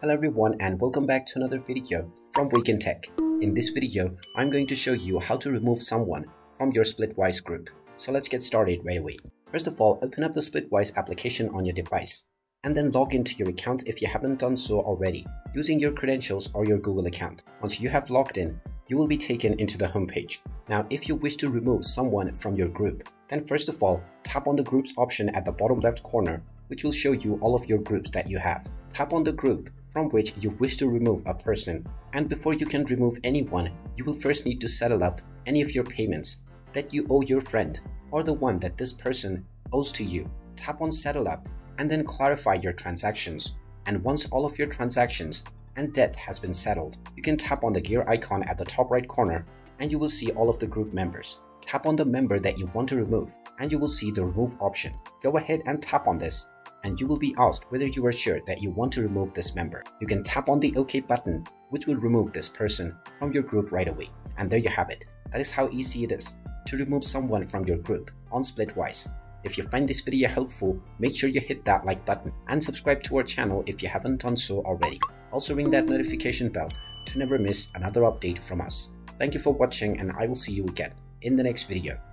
Hello everyone and welcome back to another video from Wake&Tech. In this video, I'm going to show you how to remove someone from your Splitwise group. So let's get started right away. First of all, open up the Splitwise application on your device and then log into your account if you haven't done so already using your credentials or your Google account. Once you have logged in, you will be taken into the homepage. Now, if you wish to remove someone from your group, then first of all, tap on the groups option at the bottom left corner, which will show you all of your groups that you have. Tap on the group from which you wish to remove a person. And before you can remove anyone, you will first need to settle up any of your payments that you owe your friend or the one that this person owes to you. Tap on settle up and then clarify your transactions. And once all of your transactions and debt has been settled, you can tap on the gear icon at the top right corner and you will see all of the group members. Tap on the member that you want to remove and you will see the remove option. Go ahead and tap on this and you will be asked whether you are sure that you want to remove this member. You can tap on the OK button, which will remove this person from your group right away. And there you have it. That is how easy it is to remove someone from your group on Splitwise. If you find this video helpful, make sure you hit that like button and subscribe to our channel if you haven't done so already. Also ring that notification bell to never miss another update from us. Thank you for watching and I will see you again in the next video.